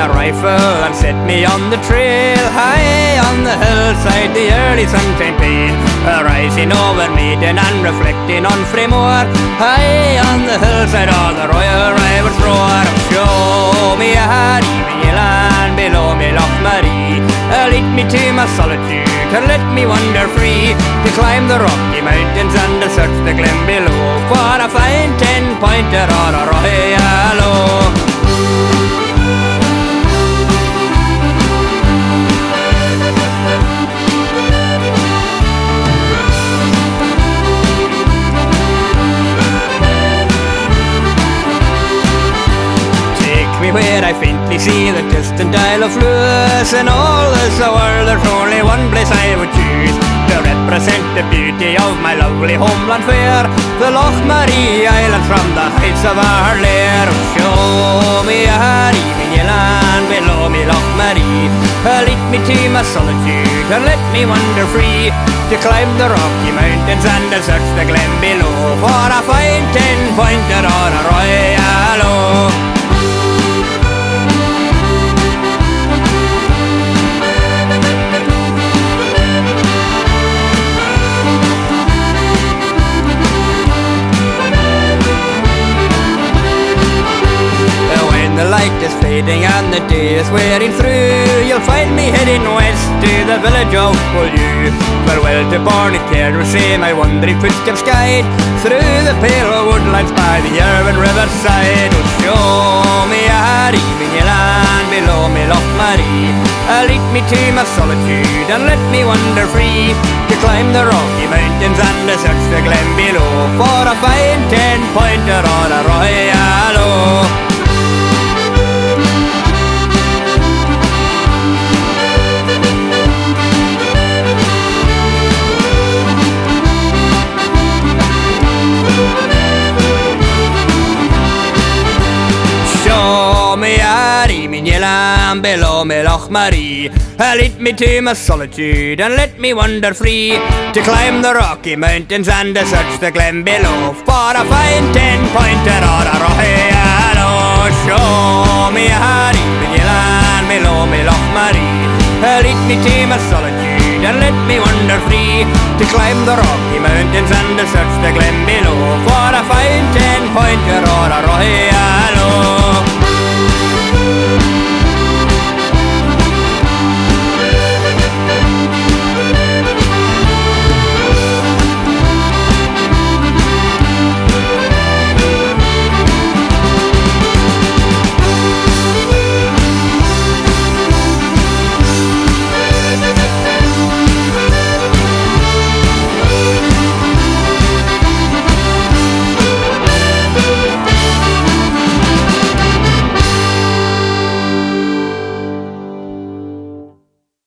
a rifle and set me on the trail. High on the hillside, the early sunshine pain Rising over Maiden and reflecting on Framemoor High on the hillside, all the royal rivals roar. Show me a even land below me, Loch uh, Maree Lead me to my solitude and let me wander free. To climb the rocky mountains and to search the glen below. For a fine ten-pointer or a royal where I faintly see the distant Isle of Lewis And all this world. There's only one place I would choose To represent the beauty of my lovely homeland fair The Loch Maree Island from the heights of our lair. Show me a evening land below me Loch Maree. Lead me to my solitude and let me wander free To climb the rocky mountains and to search the glen below. For a fine ten-pointer or a royal fading and the day is wearing through. You'll find me heading west to the village of Poolewe. Farewell to Barneycare, say my wandering footsteps guide Through the pale woodlands by the Irvine riverside. Oh, show me a evening land below me, Loch Maree. Uh, Lead me to my solitude and let me wander free To climb the rocky mountains and to search the glen below For a fine ten-pointer on a royal below me Loch Maree uh, Lead me to my solitude and let me wander free. To climb the rocky mountains and to search the glen below. For a fine ten-pointer or a royal Show me a hardy land below me Loch Maree uh, Lead me to my solitude and let me wander free. To climb the rocky mountains and to search the glen below. For a fine ten-pointer or a royal